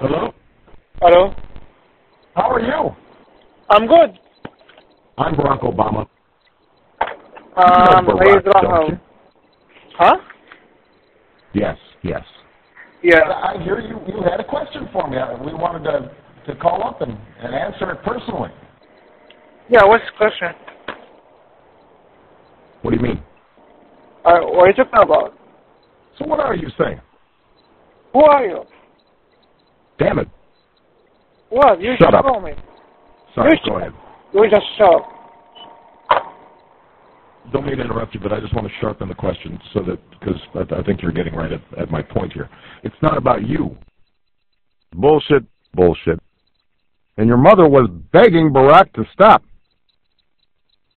Hello? Hello? How are you? I'm good. I'm Barack Obama. Um, you know you Barack, don't you? Huh? Yes, yes. Yeah. I hear you. You had a question for me. We wanted to to call up and, and answer it personally. Yeah, what's the question? What do you mean? Uh, what are you talking about? So what are you saying? Who are you? Damn it. What? You Shut just up. call me. Sorry, You go ahead. You just shut up. Don't mean to interrupt you, but I just want to sharpen the question so that because I, I think you're getting right at, at my point here. It's not about you. Bullshit, bullshit. And your mother was begging Barack to stop.